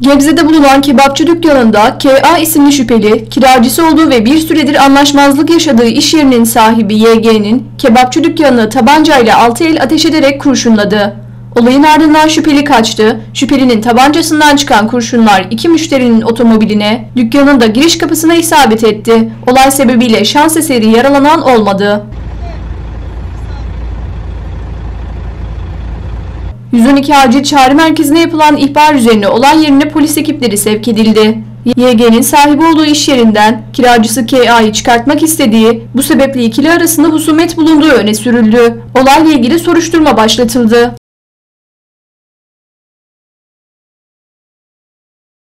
Gebze'de bulunan kebapçı dükkanında KA isimli şüpheli, kiracısı olduğu ve bir süredir anlaşmazlık yaşadığı iş yerinin sahibi YG'nin kebapçı dükkanını tabancayla altı el ateş ederek kurşunladı. Olayın ardından şüpheli kaçtı. Şüphelinin tabancasından çıkan kurşunlar iki müşterinin otomobiline, dükkanın da giriş kapısına isabet etti. Olay sebebiyle şans eseri yaralanan olmadı. 112 acil çağrı merkezine yapılan ihbar üzerine olay yerine polis ekipleri sevk edildi. YG'nin sahibi olduğu iş yerinden kiracısı KA'yı çıkartmak istediği, bu sebeple ikili arasında husumet bulunduğu öne sürüldü. Olayla ilgili soruşturma başlatıldı.